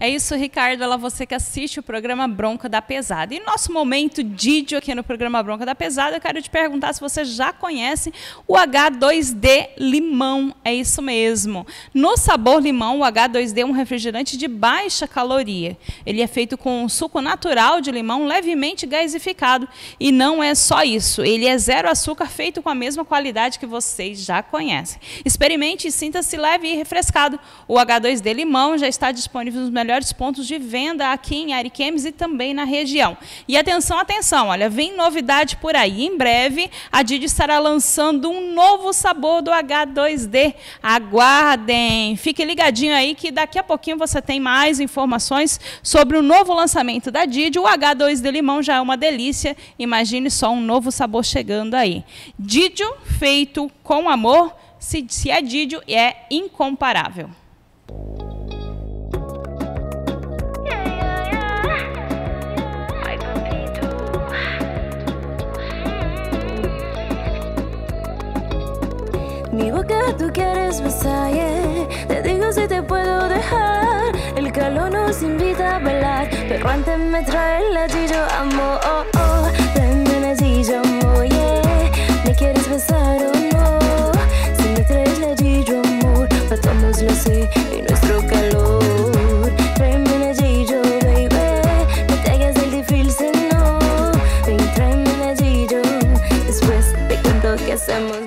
É isso, Ricardo. Ela você que assiste o programa Bronca da Pesada. E nosso momento Didio aqui no programa Bronca da Pesada, eu quero te perguntar se você já conhece o H2D limão. É isso mesmo. No sabor limão, o H2D é um refrigerante de baixa caloria. Ele é feito com um suco natural de limão levemente gasificado. E não é só isso. Ele é zero açúcar, feito com a mesma qualidade que vocês já conhecem. Experimente e sinta-se leve e refrescado. O H2D limão já está disponível nos melhores melhores pontos de venda aqui em Ariquemes e também na região. E atenção, atenção, olha, vem novidade por aí. Em breve, a Didi estará lançando um novo sabor do H2D. Aguardem! Fique ligadinho aí que daqui a pouquinho você tem mais informações sobre o novo lançamento da Didi. O H2D limão já é uma delícia. Imagine só um novo sabor chegando aí. Didio feito com amor. Se, se é Didio, é incomparável. Mi boca tú quieres besar, yeah. Te digo si te puedo dejar. El calor nos invita a bailar Pero antes me trae el latillo Amo, oh, oh. Prende el latillo, amo, yeah. ¿Me quieres besar o no? Si me traes el latillo, amor Pa' todos lo sé Y nuestro calor. Prende el latillo, baby No te hagas el difícil, no. Ven, prende el latillo Después te cuento qué hacemos.